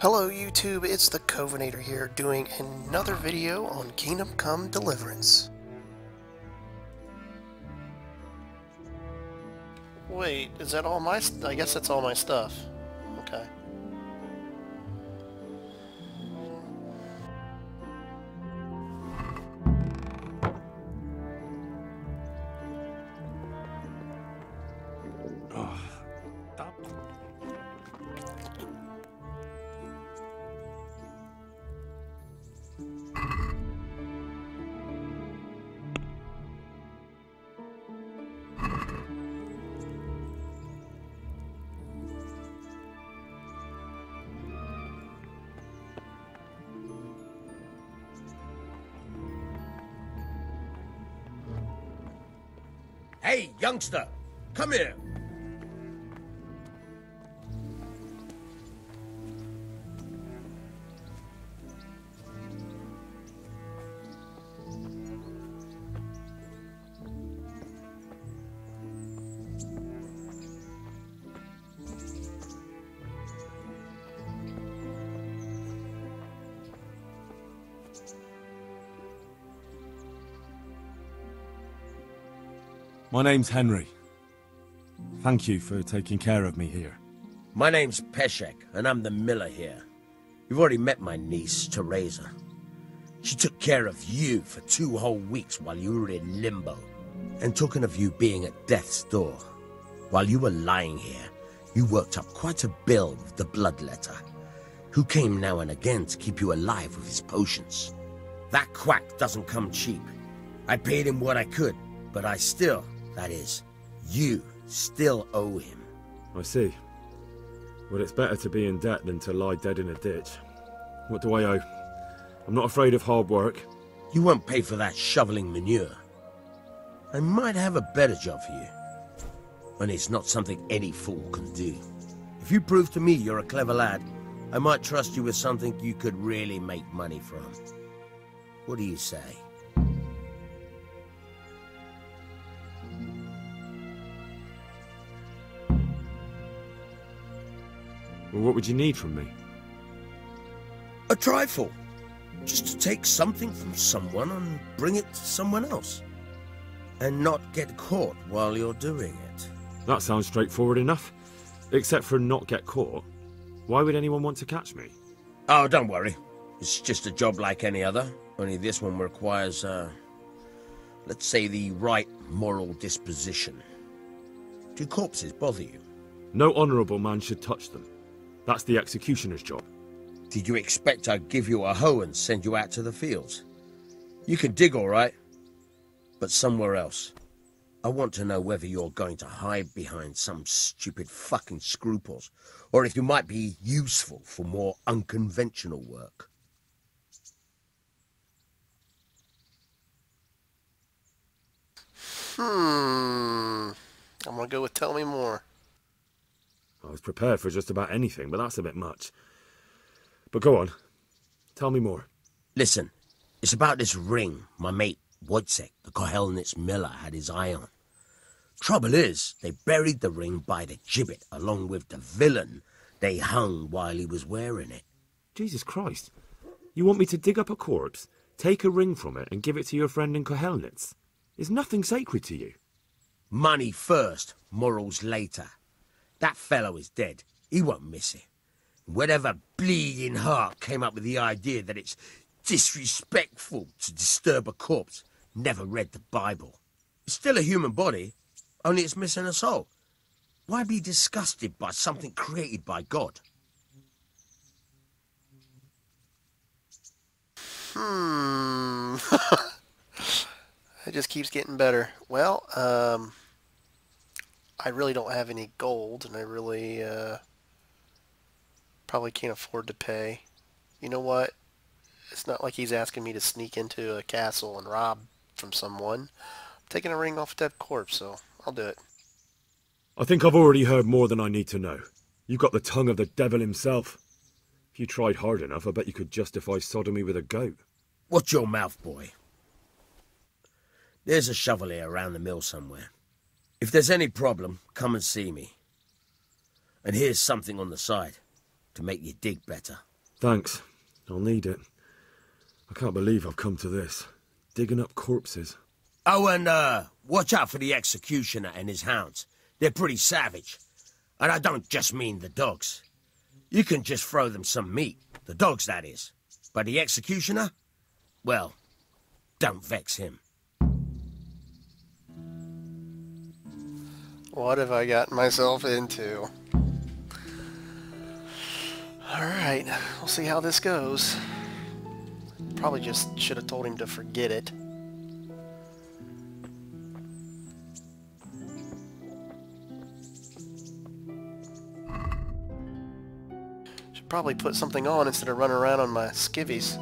Hello YouTube, it's the Kovinator here doing another video on Kingdom Come Deliverance. Wait, is that all my I guess that's all my stuff. Youngster, come here. Name's Henry. Thank you for taking care of me here. My name's Peshek, and I'm the miller here. You've already met my niece, Theresa. She took care of you for two whole weeks while you were in limbo. And talking of you being at death's door, while you were lying here, you worked up quite a bill with the bloodletter, who came now and again to keep you alive with his potions. That quack doesn't come cheap. I paid him what I could, but I still, that is, you still owe him. I see. Well, it's better to be in debt than to lie dead in a ditch. What do I owe? I'm not afraid of hard work. You won't pay for that shoveling manure. I might have a better job for you. And it's not something any fool can do. If you prove to me you're a clever lad, I might trust you with something you could really make money from. What do you say? Well, what would you need from me? A trifle. Just to take something from someone and bring it to someone else. And not get caught while you're doing it. That sounds straightforward enough. Except for not get caught. Why would anyone want to catch me? Oh, don't worry. It's just a job like any other. Only this one requires, uh, let's say, the right moral disposition. Do corpses bother you? No honourable man should touch them. That's the executioner's job. Did you expect I'd give you a hoe and send you out to the fields? You can dig all right, but somewhere else. I want to know whether you're going to hide behind some stupid fucking scruples, or if you might be useful for more unconventional work. Hmm. I'm gonna go with tell me more. I was prepared for just about anything, but that's a bit much. But go on. Tell me more. Listen, it's about this ring my mate Wojciech, the Kohelnitz miller, had his eye on. Trouble is, they buried the ring by the gibbet along with the villain they hung while he was wearing it. Jesus Christ. You want me to dig up a corpse, take a ring from it, and give it to your friend in Kohelnitz? Is nothing sacred to you? Money first, morals later. That fellow is dead. He won't miss it. Whatever bleeding heart came up with the idea that it's disrespectful to disturb a corpse never read the Bible. It's still a human body, only it's missing a soul. Why be disgusted by something created by God? Hmm. it just keeps getting better. Well, um, I really don't have any gold, and I really uh, probably can't afford to pay. You know what? It's not like he's asking me to sneak into a castle and rob from someone. I'm taking a ring off a dead corpse, so I'll do it. I think I've already heard more than I need to know. You've got the tongue of the devil himself. If you tried hard enough, I bet you could justify sodomy with a goat. Watch your mouth, boy. There's a shovel here around the mill somewhere. If there's any problem, come and see me. And here's something on the side to make you dig better. Thanks. I'll need it. I can't believe I've come to this. Digging up corpses. Oh, and, uh, watch out for the executioner and his hounds. They're pretty savage. And I don't just mean the dogs. You can just throw them some meat. The dogs, that is. But the executioner? Well, don't vex him. What have I gotten myself into? Alright, we'll see how this goes. Probably just should have told him to forget it. Should probably put something on instead of running around on my skivvies.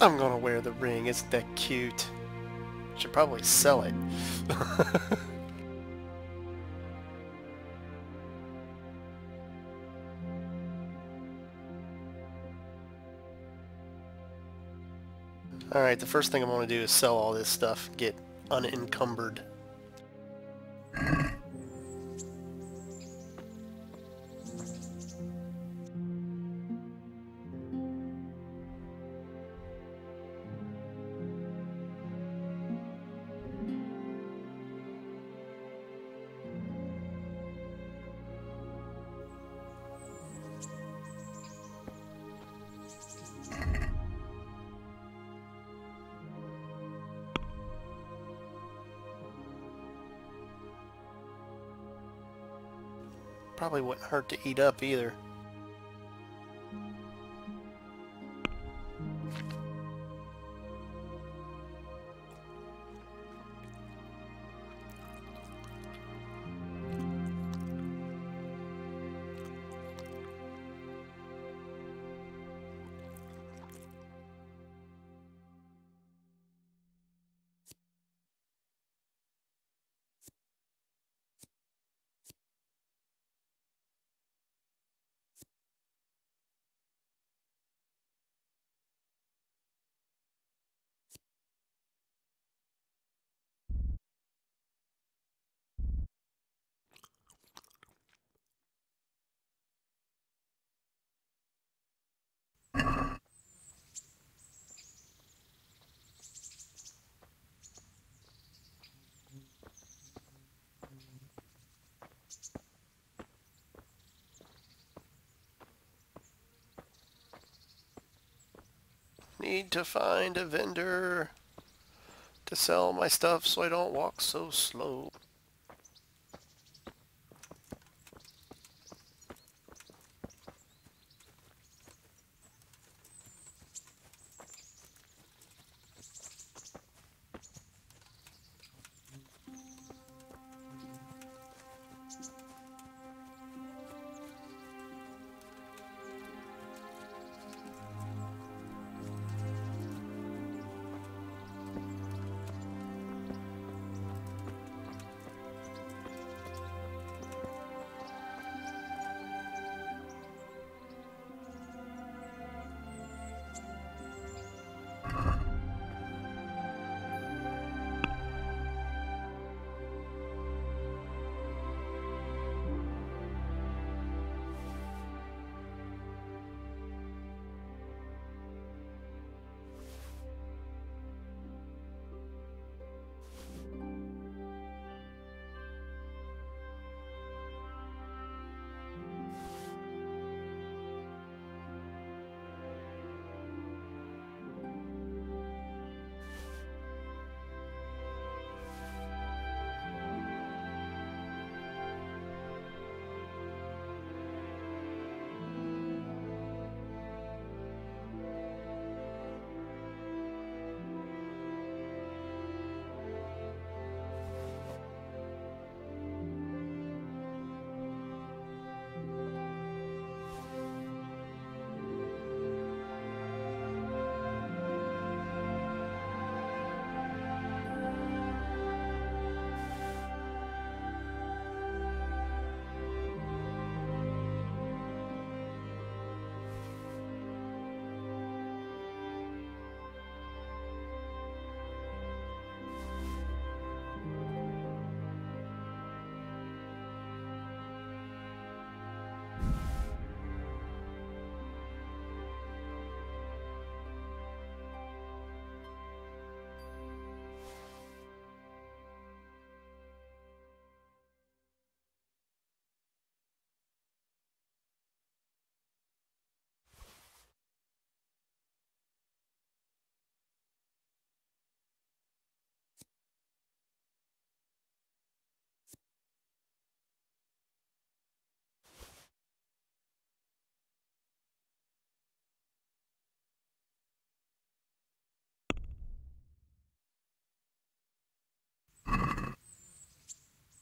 I'm gonna wear the ring. Isn't that cute? Should probably sell it. Alright, the first thing I'm gonna do is sell all this stuff, get unencumbered. Wouldn't hurt to eat up either. Need to find a vendor to sell my stuff so I don't walk so slow.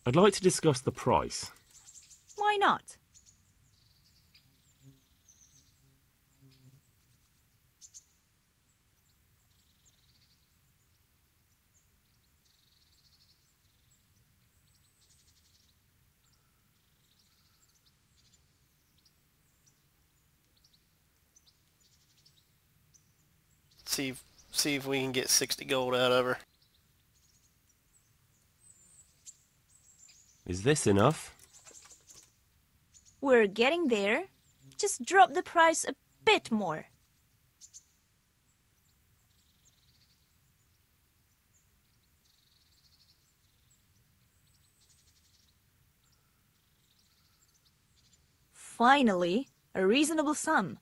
I'd like to discuss the price. Why not? See if, see if we can get 60 gold out of her. Is this enough? We're getting there. Just drop the price a bit more. Finally, a reasonable sum.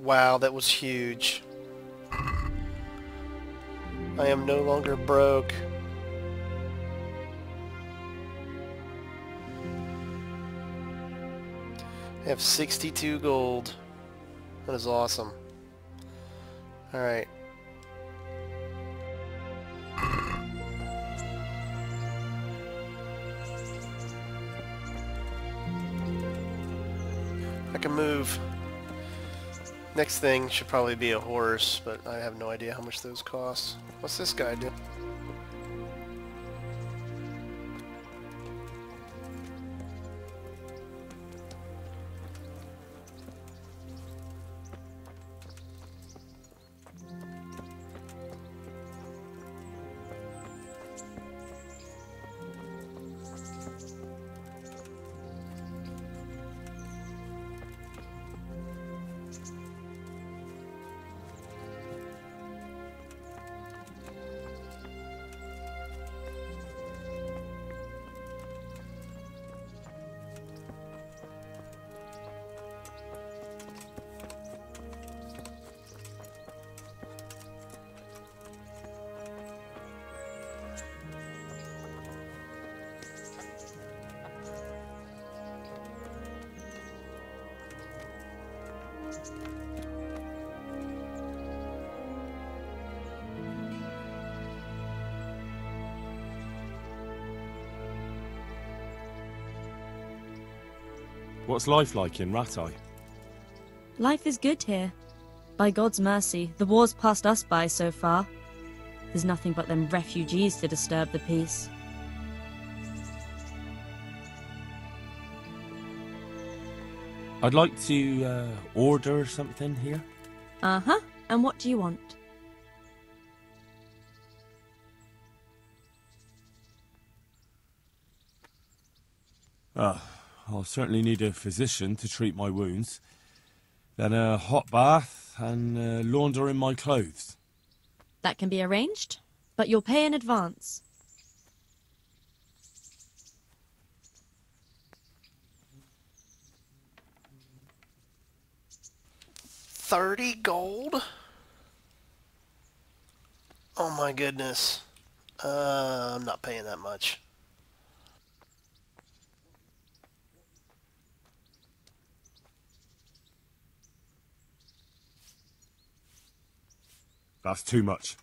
Wow, that was huge. I am no longer broke. I have 62 gold. That is awesome. Alright. I can move. Next thing should probably be a horse, but I have no idea how much those cost. What's this guy do? What's life like in Rattay? Life is good here. By God's mercy, the war's passed us by so far. There's nothing but them refugees to disturb the peace. I'd like to uh, order something here. Uh huh. And what do you want? Ah, I'll certainly need a physician to treat my wounds. Then a hot bath and uh, laundering my clothes. That can be arranged, but you'll pay in advance. Thirty gold? Oh my goodness. Uh, I'm not paying that much. That's too much.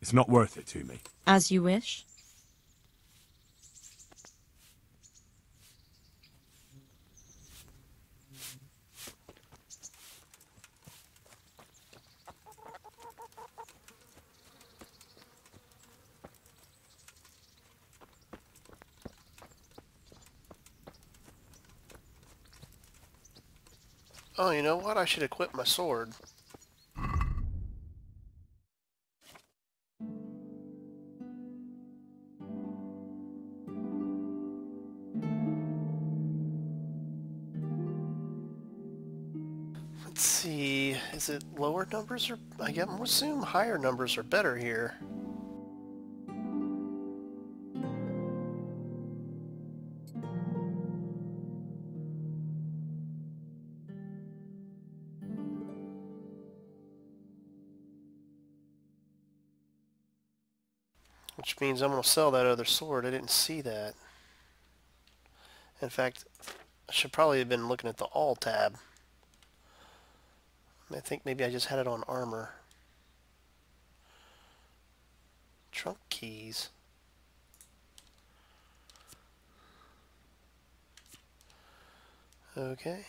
It's not worth it to me. As you wish. Oh, you know what? I should equip my sword. Let's see. Is it lower numbers or I get assume higher numbers are better here. Which means I'm going to sell that other sword. I didn't see that. In fact, I should probably have been looking at the all tab. I think maybe I just had it on armor. Trunk keys. Okay.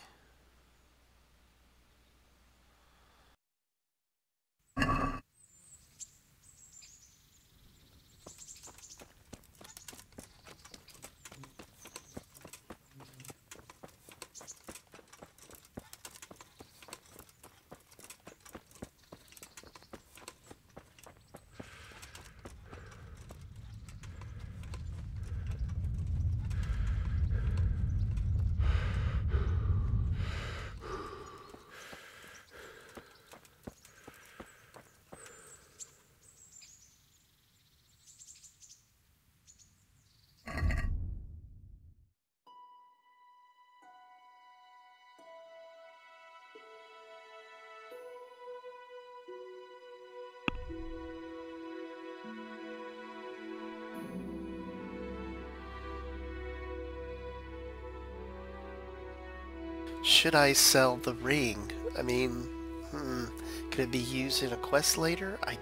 Should I sell the ring? I mean, hmm, could it be used in a quest later? I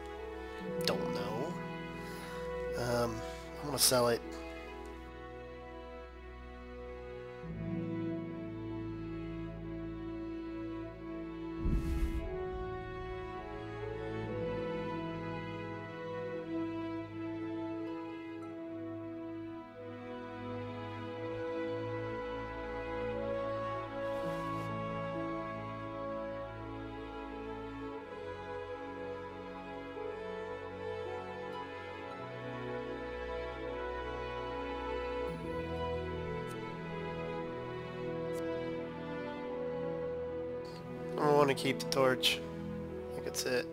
don't know. Um, I'm gonna sell it. Keep the torch. I think that's it.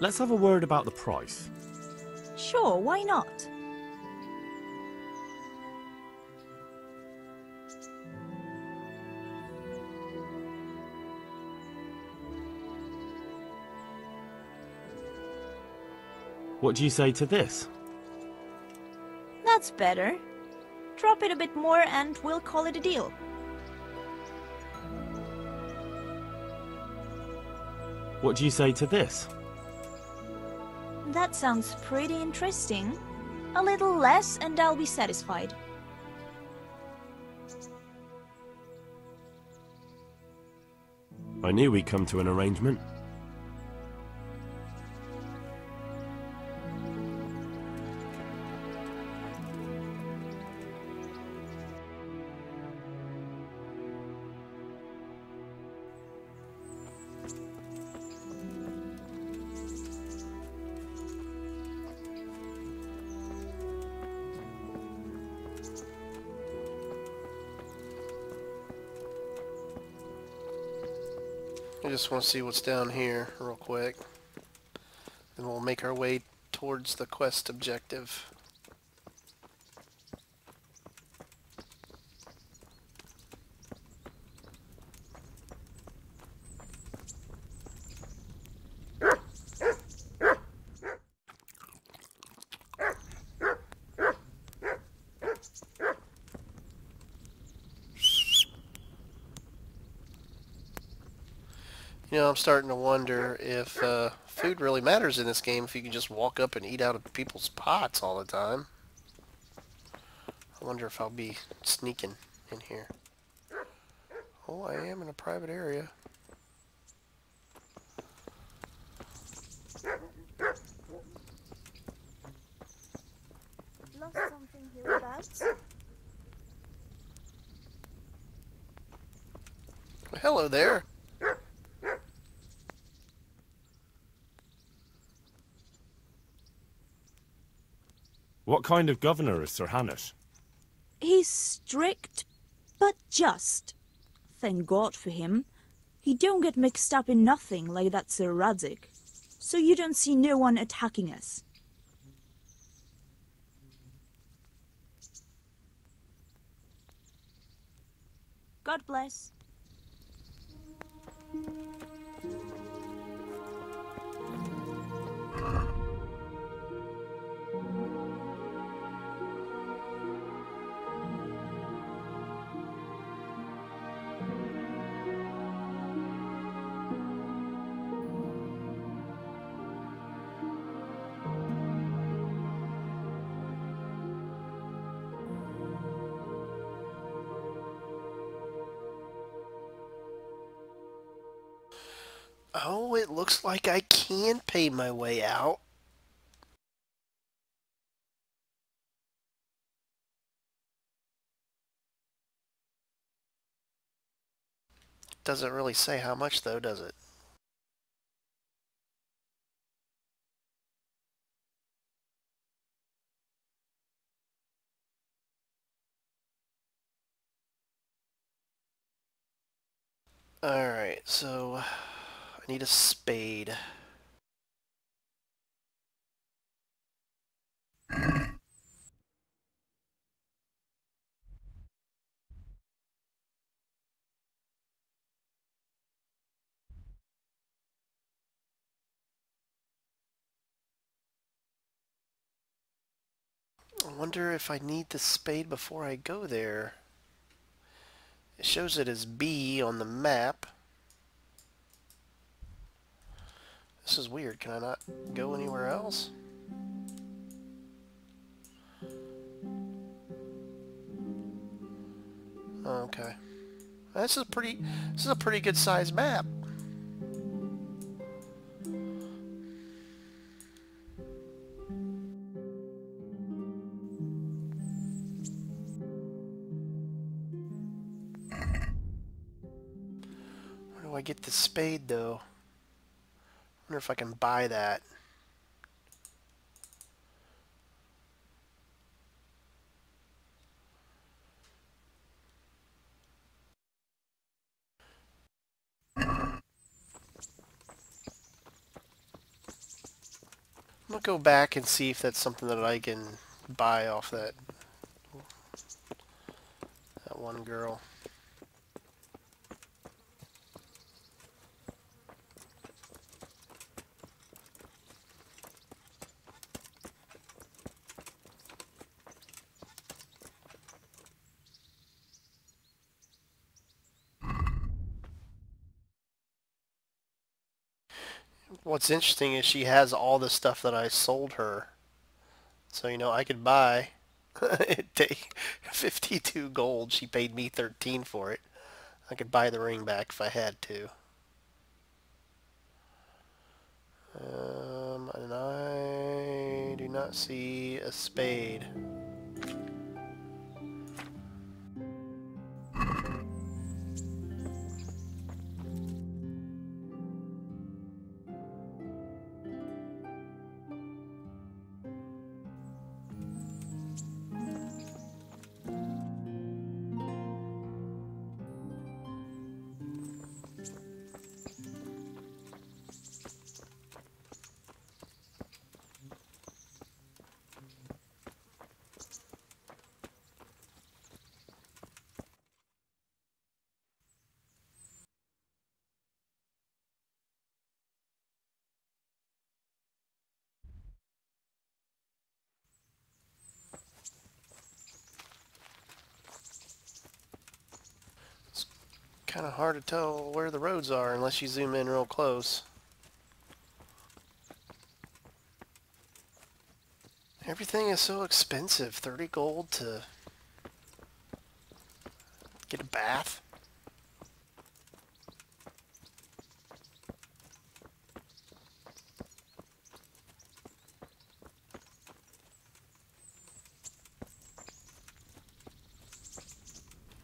Let's have a word about the price. Sure, why not? What do you say to this? That's better. Drop it a bit more and we'll call it a deal. What do you say to this? That sounds pretty interesting. A little less and I'll be satisfied. I knew we'd come to an arrangement. Just want to see what's down here real quick. Then we'll make our way towards the quest objective. You know, I'm starting to wonder if uh, food really matters in this game if you can just walk up and eat out of people's pots all the time. I wonder if I'll be sneaking in here. Oh, I am in a private area. Lost something hereabouts? Hello there. What kind of governor is Sir Hanush? He's strict, but just. Thank God for him. He don't get mixed up in nothing like that Sir Radzig. So you don't see no one attacking us. God bless. Oh, it looks like I can pay my way out. Doesn't really say how much though, does it? Alright, so need a spade. I wonder if I need the spade before I go there. It shows it as B on the map. This is weird. Can I not go anywhere else? Okay. This is pretty this is a pretty good sized map. Where do I get the spade though? Wonder if I can buy that. I'm gonna go back and see if that's something that I can buy off that that one girl. What's interesting is she has all the stuff that I sold her. So, you know, I could buy it take 52 gold. She paid me 13 for it. I could buy the ring back if I had to. Um, and I do not see a spade. Kind of hard to tell where the roads are unless you zoom in real close. Everything is so expensive. 30 gold to get a bath.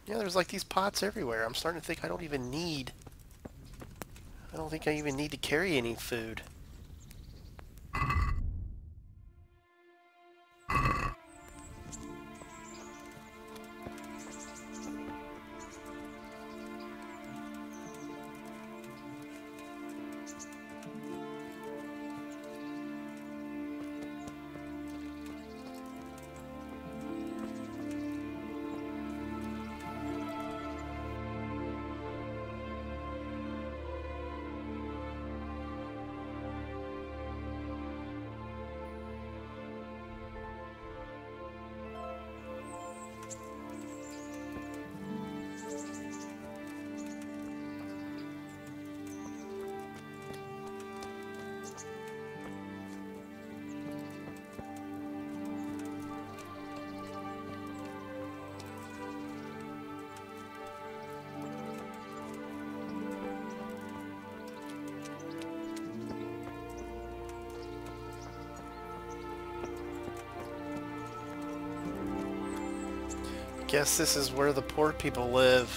Yeah, there's like these pots everywhere. I'm starting to think I don't even need... I don't think I even need to carry any food. Guess this is where the poor people live.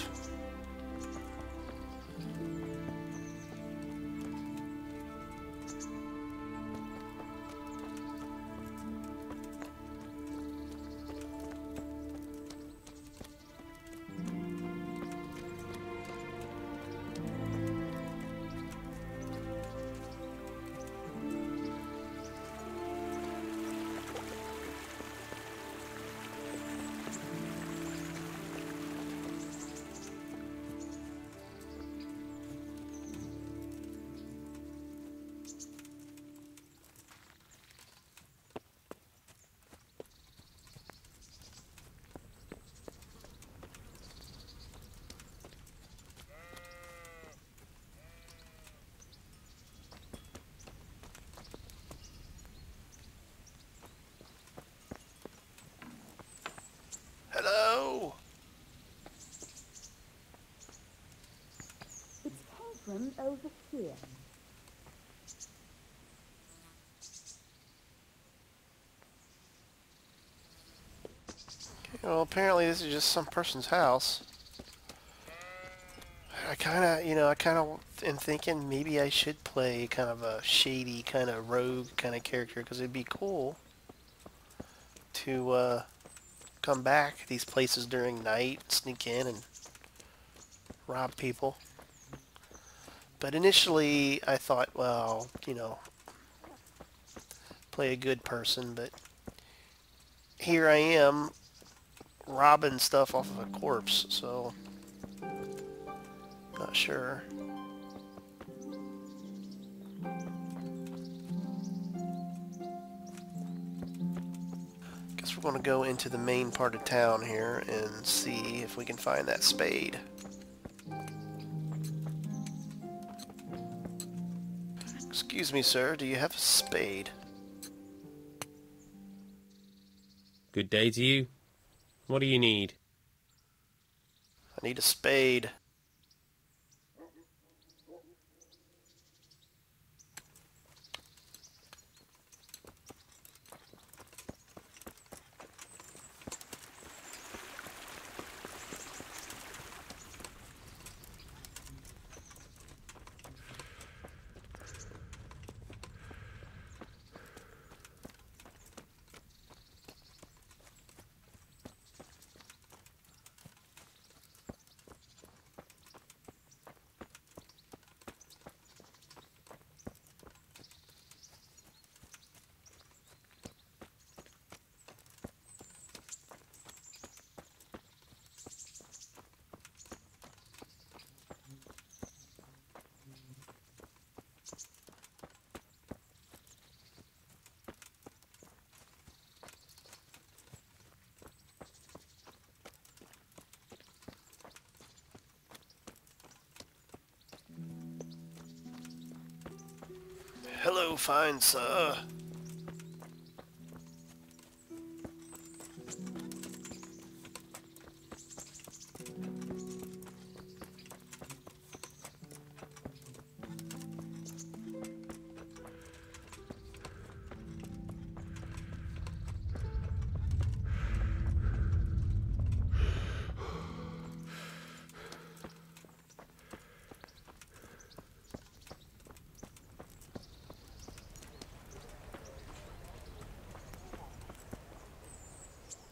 Over here. Well, apparently this is just some person's house. I kind of, you know, I kind of am thinking maybe I should play kind of a shady, kind of rogue kind of character because it'd be cool to uh, come back these places during night, sneak in and rob people. But initially I thought, well, you know, play a good person, but here I am robbing stuff off of a corpse, so not sure. Guess we're going to go into the main part of town here and see if we can find that spade. Excuse me, sir, do you have a spade? Good day to you. What do you need? I need a spade. Fine sir.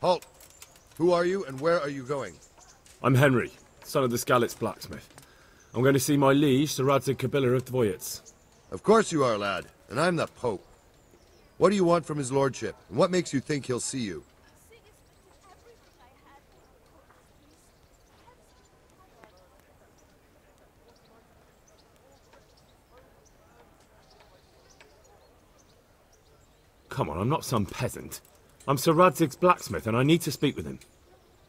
Halt! Who are you and where are you going? I'm Henry, son of the Skalitz blacksmith. I'm going to see my liege, Sir Radzig Kobyla of Dvoyitz. Of course you are, lad, and I'm the Pope. What do you want from his lordship, and what makes you think he'll see you? Come on, I'm not some peasant. I'm Sir Radzig's blacksmith, and I need to speak with him.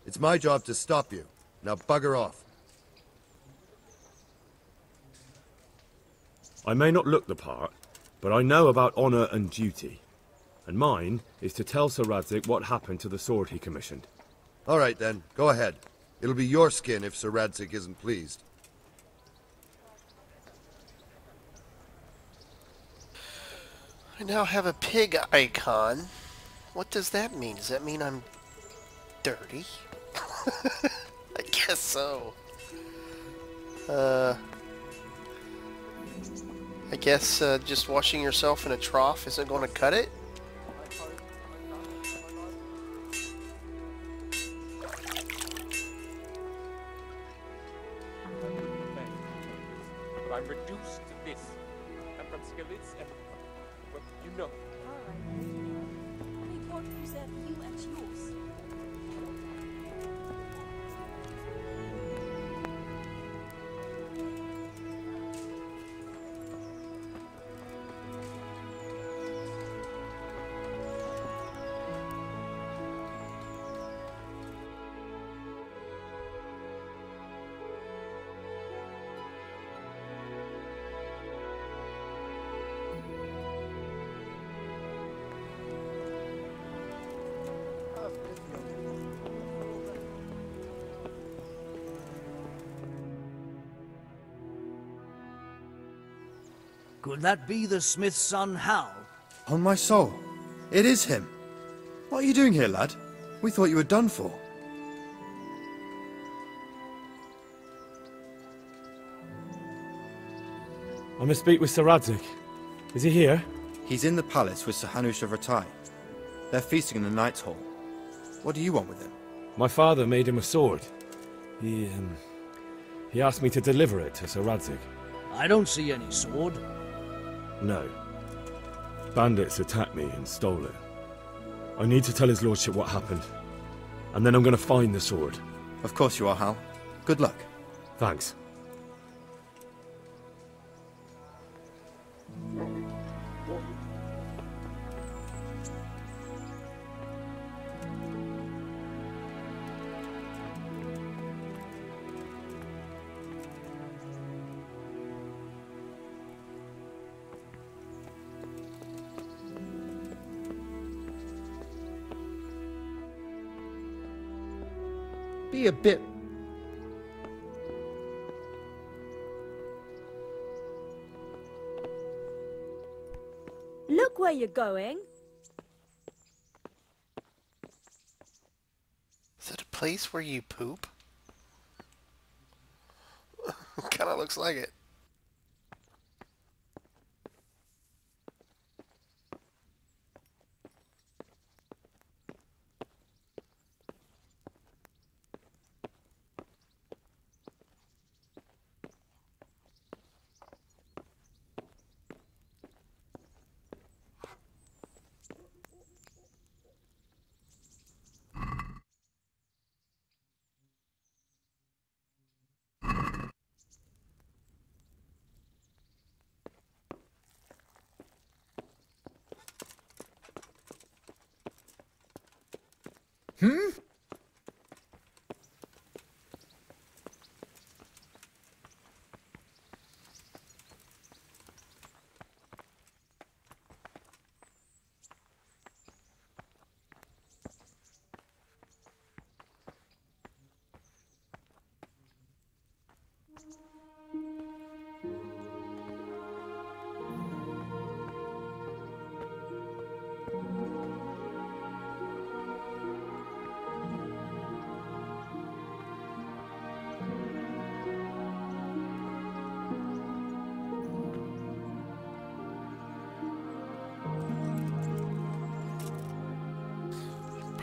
It's my job to stop you. Now bugger off. I may not look the part, but I know about honour and duty. And mine is to tell Sir Radzig what happened to the sword he commissioned. All right then, go ahead. It'll be your skin if Sir Radzig isn't pleased. I now have a pig icon. What does that mean? Does that mean I'm dirty? I guess so. Uh, I guess uh, just washing yourself in a trough isn't going to cut it. I'm reduced to this. I'm from Skalitz and, well, you know. You and yours. Could that be the smith's son, Hal? On my soul. It is him. What are you doing here, lad? We thought you were done for. I must speak with Sir Radzig. Is he here? He's in the palace with Sir Hanush of Rattay. They're feasting in the Knight's Hall. What do you want with him? My father made him a sword. He, um, he asked me to deliver it to Sir Radzig. I don't see any sword. No. Bandits attacked me and stole it. I need to tell his lordship what happened. And then I'm gonna find the sword. Of course you are, Hal. Good luck. Thanks. Bit... Look where you're going. Is it a place where you poop? kind of looks like it. Hmm?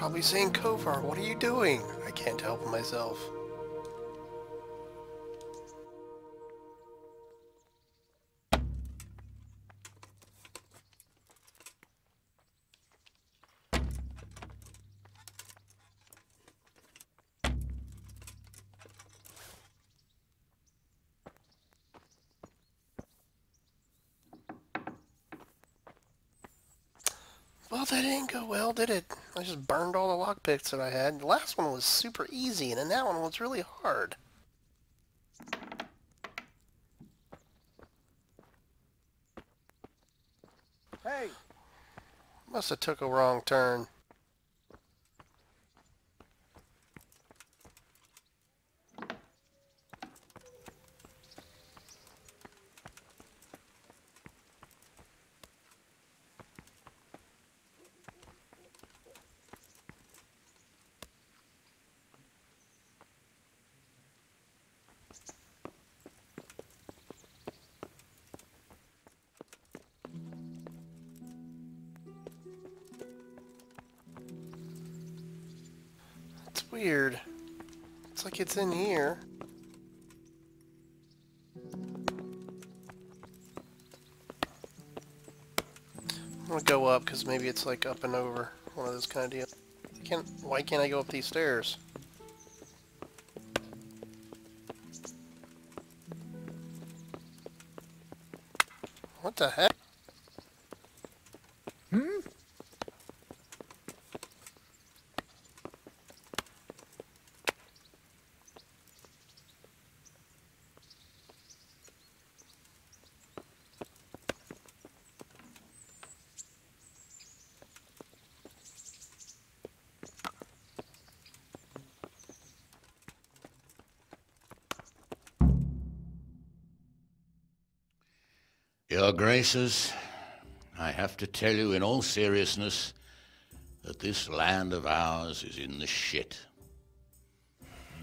Probably saying Kovar, what are you doing? I can't help myself. Well, that didn't go well, did it? I just burned all the lockpicks that I had. The last one was super easy, and then that one was really hard. Hey! Must have took a wrong turn. Weird. It's like it's in here. I'm gonna go up because maybe it's like up and over. One of those kind of deals. Can't, why can't I go up these stairs? What the heck? Your Graces, I have to tell you in all seriousness that this land of ours is in the shit.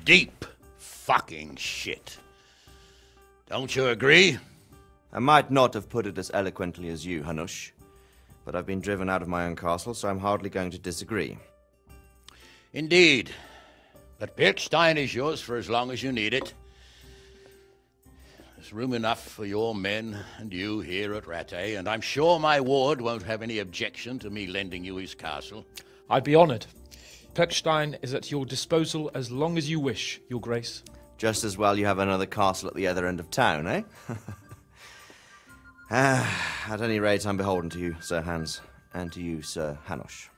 Deep fucking shit. Don't you agree? I might not have put it as eloquently as you, Hanush, but I've been driven out of my own castle, so I'm hardly going to disagree. Indeed. But Pirkstein is yours for as long as you need it. There's room enough for your men and you here at Rattay, and I'm sure my ward won't have any objection to me lending you his castle. I'd be honoured. Pirkstein is at your disposal as long as you wish, Your Grace. Just as well you have another castle at the other end of town, eh? ah, at any rate, I'm beholden to you, Sir Hans, and to you, Sir Hanush.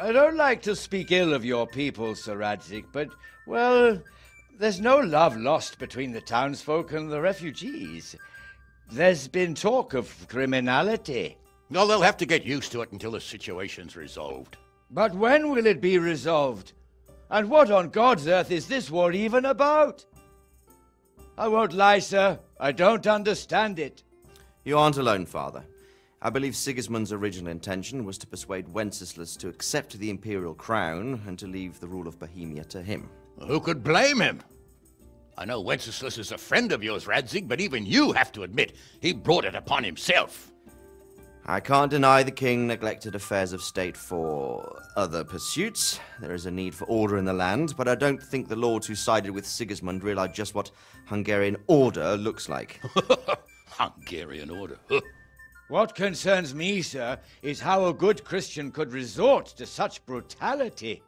I don't like to speak ill of your people, Sir Radzig, but, well, there's no love lost between the townsfolk and the refugees. There's been talk of criminality. Well, they'll have to get used to it until the situation's resolved. But when will it be resolved? And what on God's earth is this war even about? I won't lie, sir. I don't understand it. You aren't alone, Father. I believe Sigismund's original intention was to persuade Wenceslas to accept the imperial crown and to leave the rule of Bohemia to him. Who could blame him? I know Wenceslas is a friend of yours, Radzig, but even you have to admit he brought it upon himself. I can't deny the king neglected affairs of state for other pursuits. There is a need for order in the land, but I don't think the lords who sided with Sigismund realized just what Hungarian order looks like. Hungarian order. What concerns me, sir, is how a good Christian could resort to such brutality.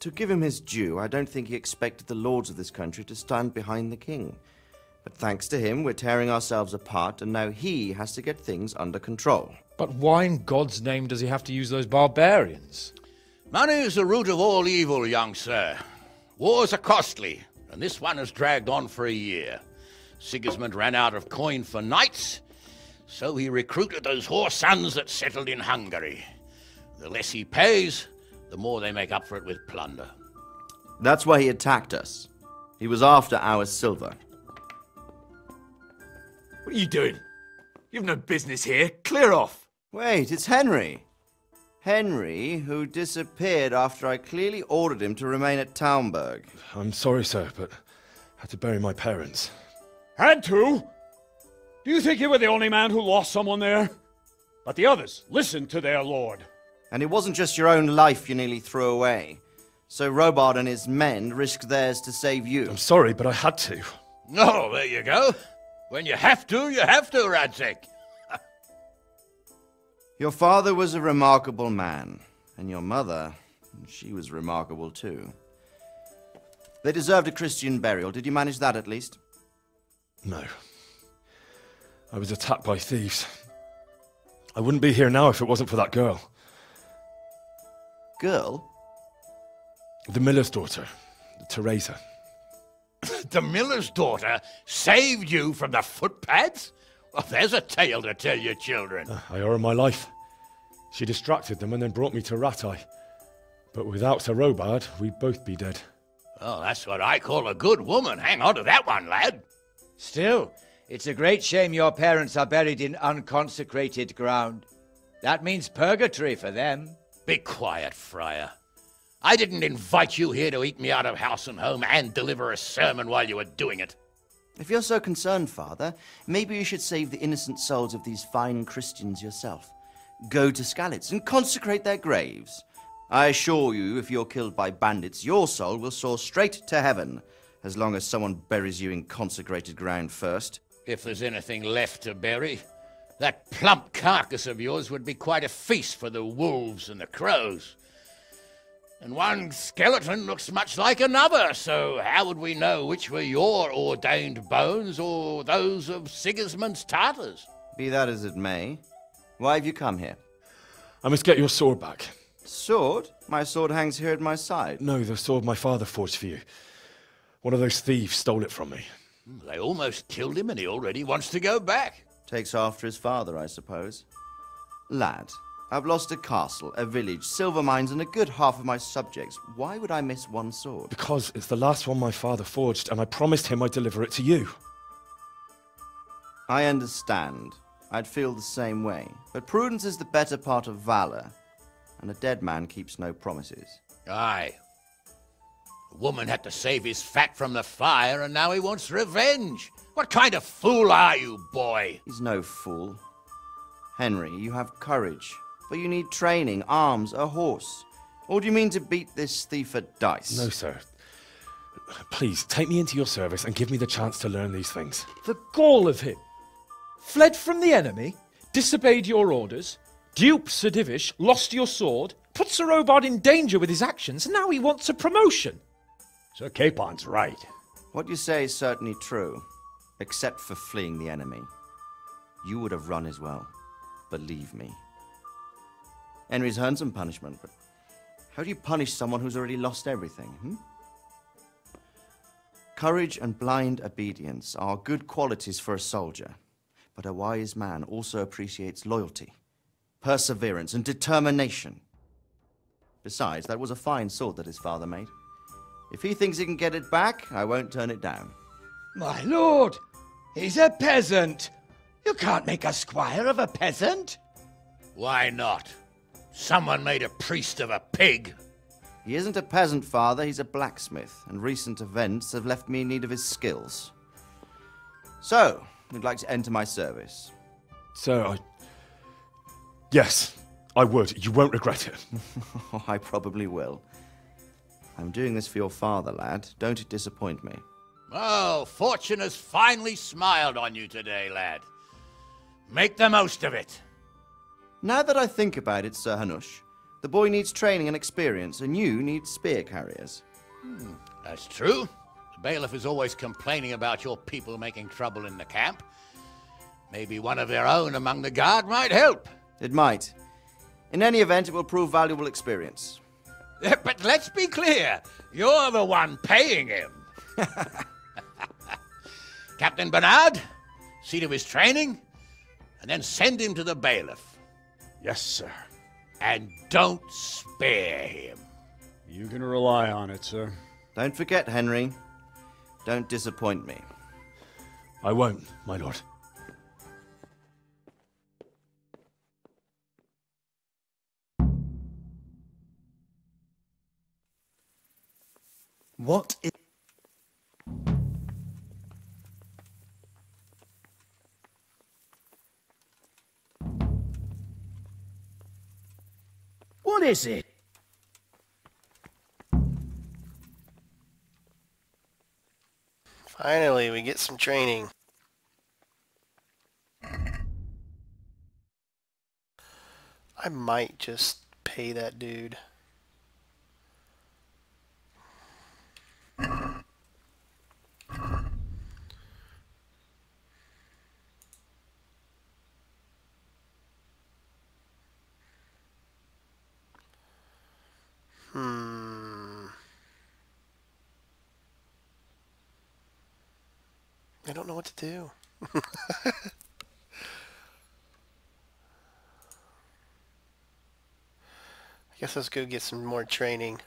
To give him his due, I don't think he expected the lords of this country to stand behind the king. But thanks to him, we're tearing ourselves apart, and now he has to get things under control. But why in God's name does he have to use those barbarians? Money is the root of all evil, young sir. Wars are costly, and this one has dragged on for a year. Sigismund ran out of coin for knights, so he recruited those whore sons that settled in Hungary. The less he pays, the more they make up for it with plunder. That's why he attacked us. He was after our silver. What are you doing? You've no business here. Clear off. Wait, it's Henry. Henry, who disappeared after I clearly ordered him to remain at Talmberg. I'm sorry, sir, but I had to bury my parents. Had to? Do you think you were the only man who lost someone there? But the others listened to their lord. And it wasn't just your own life you nearly threw away. So Robard and his men risked theirs to save you. I'm sorry, but I had to. Oh, there you go. When you have to, you have to, Radzig. Your father was a remarkable man, and your mother, she was remarkable too. They deserved a Christian burial. Did you manage that at least? No. I was attacked by thieves. I wouldn't be here now if it wasn't for that girl. Girl? The miller's daughter, Theresa. the miller's daughter saved you from the footpads? Well, there's a tale to tell your children. Uh, I owe her my life. She distracted them and then brought me to Rattay. But without Sir Robard, we'd both be dead. Well, that's what I call a good woman. Hang on to that one, lad. Still, it's a great shame your parents are buried in unconsecrated ground. That means purgatory for them. Be quiet, Friar. I didn't invite you here to eat me out of house and home and deliver a sermon while you were doing it. If you're so concerned, Father, maybe you should save the innocent souls of these fine Christians yourself. Go to Skalitz and consecrate their graves. I assure you, if you're killed by bandits, your soul will soar straight to heaven, as long as someone buries you in consecrated ground first. If there's anything left to bury, that plump carcass of yours would be quite a feast for the wolves and the crows. And one skeleton looks much like another, so how would we know which were your ordained bones or those of Sigismund's Tartars? Be that as it may, why have you come here? I must get your sword back. Sword? My sword hangs here at my side. No, the sword my father forged for you. One of those thieves stole it from me. Hmm, they almost killed him and he already wants to go back. Takes after his father, I suppose. Lad, I've lost a castle, a village, silver mines, and a good half of my subjects. Why would I miss one sword? Because it's the last one my father forged, and I promised him I'd deliver it to you. I understand. I'd feel the same way. But prudence is the better part of valor, and a dead man keeps no promises. Aye. The woman had to save his fat from the fire, and now he wants revenge. What kind of fool are you, boy? He's no fool. Henry, you have courage, but you need training, arms, a horse. Or do you mean to beat this thief at dice? No, sir. Please, take me into your service and give me the chance to learn these things. The gall of him! Fled from the enemy, disobeyed your orders, duped Sir Divish, lost your sword, put Sir Robard in danger with his actions, and now he wants a promotion. Sir Capon's right. What you say is certainly true, except for fleeing the enemy. You would have run as well. Believe me. Henry's earned some punishment, but how do you punish someone who's already lost everything? Hmm? Courage and blind obedience are good qualities for a soldier, but a wise man also appreciates loyalty, perseverance, and determination. Besides, that was a fine sword that his father made. If he thinks he can get it back, I won't turn it down. My lord, he's a peasant. You can't make a squire of a peasant. Why not? Someone made a priest of a pig. He isn't a peasant, father, he's a blacksmith, and recent events have left me in need of his skills. So, you'd like to enter my service? Sir, I. Yes, I would. You won't regret it. I probably will. I'm doing this for your father, lad. Don't disappoint me. Oh, fortune has finally smiled on you today, lad. Make the most of it. Now that I think about it, Sir Hanush, the boy needs training and experience, and you need spear carriers. Hmm, that's true. The bailiff is always complaining about your people making trouble in the camp. Maybe one of their own among the guard might help. It might. In any event, it will prove valuable experience. But let's be clear you're the one paying him. Captain Bernard, see to his training, and then send him to the bailiff. Yes, sir. And don't spare him. You can rely on it, sir. Don't forget, Henry. Don't disappoint me. I won't, my lord. What is... What is it? Finally, we get some training. I might just pay that dude. I guess let's go get some more training.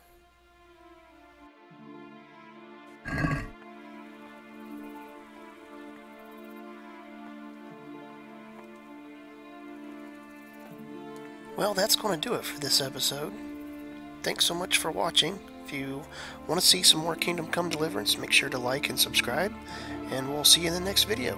Well, that's going to do it for this episode. Thanks so much for watching. You want to see some more Kingdom Come Deliverance, make sure to like and subscribe, and we'll see you in the next video.